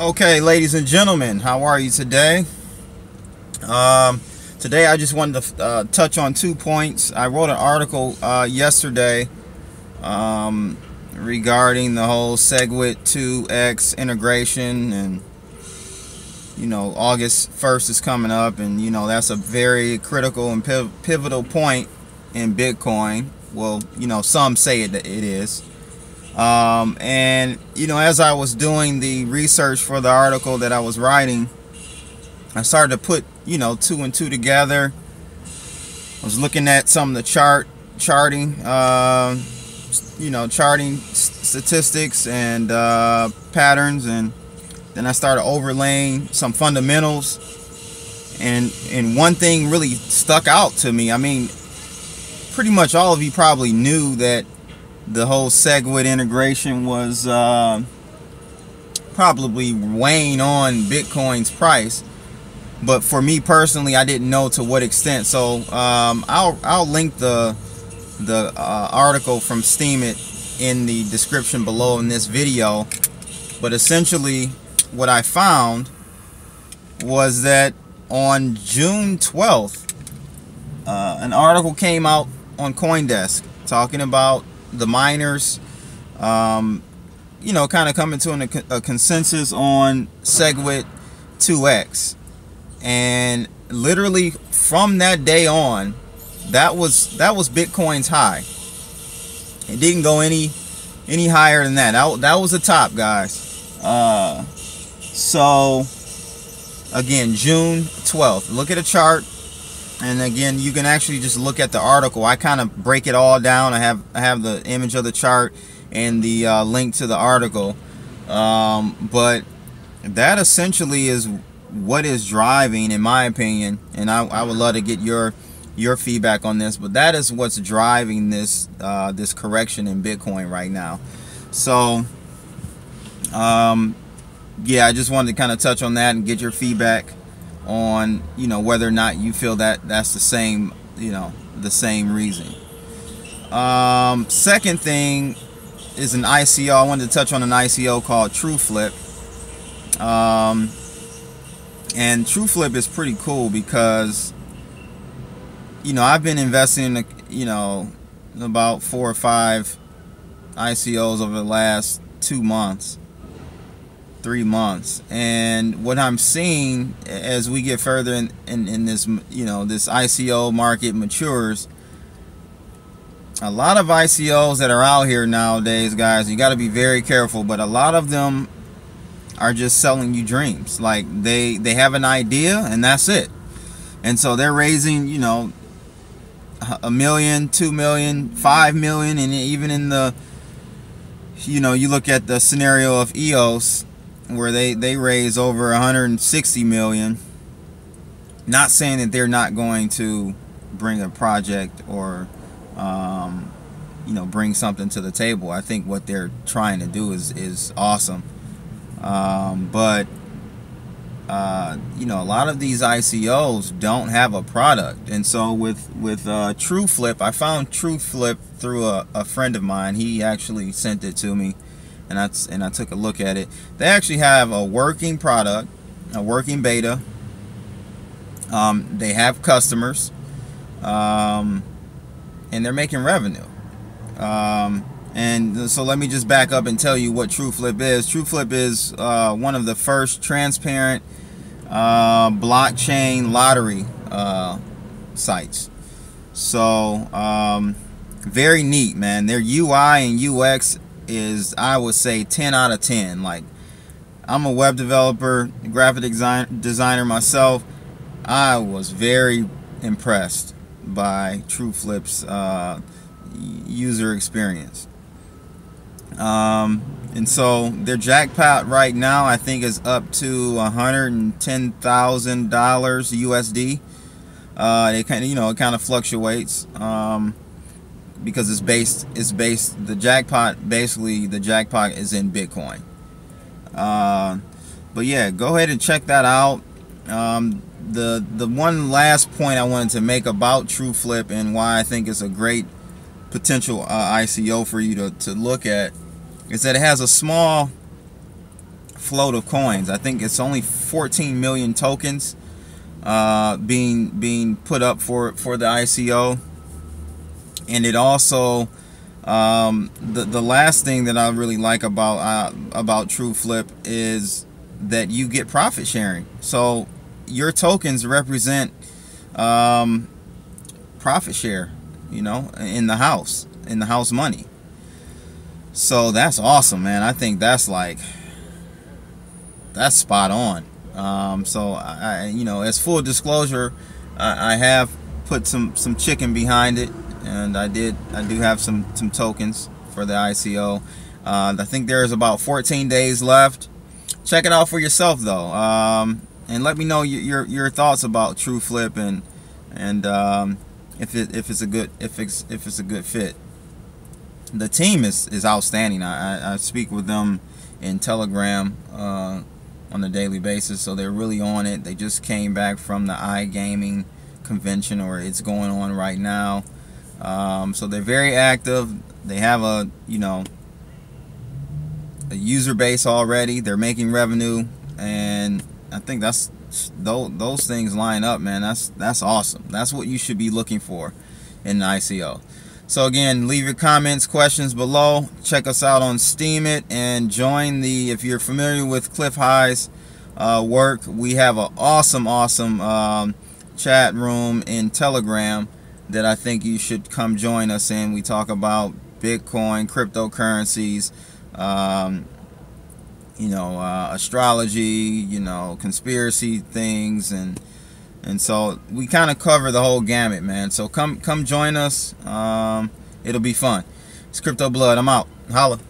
Okay, ladies and gentlemen, how are you today? Um, today I just wanted to uh, touch on two points. I wrote an article uh, yesterday um, regarding the whole SegWit 2X integration and you know August 1st is coming up and you know that's a very critical and pivotal point in Bitcoin. Well, you know some say it, it is. Um, and you know, as I was doing the research for the article that I was writing, I started to put you know two and two together. I was looking at some of the chart charting, uh, you know, charting statistics and uh, patterns, and then I started overlaying some fundamentals. And and one thing really stuck out to me. I mean, pretty much all of you probably knew that the whole SegWit integration was uh, probably weighing on Bitcoin's price. But for me personally, I didn't know to what extent. So um, I'll I'll link the the uh, article from Steemit in the description below in this video. But essentially, what I found was that on June 12th, uh, an article came out on CoinDesk talking about the miners, um, you know, kind of coming to an, a consensus on SegWit 2x. And literally from that day on, that was that was Bitcoin's high. It didn't go any any higher than that. That, that was the top, guys. Uh, so again, June 12th. Look at a chart and again you can actually just look at the article. I kind of break it all down. I have I have the image of the chart and the uh, link to the article. Um, but that essentially is what is driving in my opinion and I, I, would love to get your your feedback on this but that is what's driving this uh, this correction in Bitcoin right now. So um, yeah I just wanted to kind of touch on that and get your feedback on you know whether or not you feel that that's the same you know the same reason. Um, second thing is an ICO I wanted to touch on an ICO called TrueFlip. Um, and TrueFlip is pretty cool because you know I've been investing in you know about four or five ICOs over the last two months three months. And what i'm seeing as we get further in, in, in this you know this ico market matures a lot of icos that are out here nowadays guys you got to be very careful but a lot of them are just selling you dreams. Like they they have an idea and that's it. And so they're raising you know a million two million five million and even in the you know you look at the scenario of eos where they they raise over 160 million. Not saying that they're not going to bring a project or um, you know bring something to the table. I think what they're trying to do is is awesome. Um, but uh, you know a lot of these ICOs don't have a product. And so with with uh, TrueFlip I found TrueFlip through a, a friend of mine. He actually sent it to me and I, and I took a look at it. They actually have a working product, a working beta. Um, they have customers, um, and they're making revenue. Um, and so let me just back up and tell you what TrueFlip is. TrueFlip is uh, one of the first transparent uh, blockchain lottery uh, sites. So um, very neat, man. Their UI and UX is I would say 10 out of 10 like I'm a web developer graphic design designer myself. I was very impressed by TrueFlip's uh, user experience. Um, and so their jackpot right now I think is up to $110,000 USD uh, it kind of you know it kind of fluctuates. Um, because it's based it's based the jackpot basically the jackpot is in Bitcoin. Uh, but yeah, go ahead and check that out. Um, the the one last point I wanted to make about TrueFlip and why I think it's a great potential uh, ICO for you to, to look at is that it has a small float of coins. I think it's only 14 million tokens uh, being being put up for for the ICO, and it also um, the the last thing that I really like about uh, about TrueFlip is that you get profit sharing. So your tokens represent um, profit share, you know, in the house, in the house money. So that's awesome, man. I think that's like that's spot on. Um, so I, you know, as full disclosure, I, I have put some some chicken behind it, and I did I do have some some tokens for the ICO. Uh, I think there's about 14 days left. Check it out for yourself though, um, and let me know your, your, your thoughts about TrueFlip and and um, if it if it's a good if it's if it's a good fit. The team is is outstanding. I, I, I speak with them in Telegram uh, on a daily basis, so they're really on it. They just came back from the iGaming convention, or it's going on right now. Um, so they're very active. They have a you know a user base already. They're making revenue, and I think that's those those things line up, man. That's that's awesome. That's what you should be looking for in the ICO. So again, leave your comments, questions below. Check us out on Steemit and join the. If you're familiar with Clif High's uh, work, we have an awesome, awesome um, chat room in Telegram that I think you should come join us in. We talk about Bitcoin, cryptocurrencies. Um, you know, uh, astrology, you know, conspiracy things, and and so we kind of cover the whole gamut, man. So come come join us. Um, it'll be fun. It's Crypto Blood. I'm out. Holla.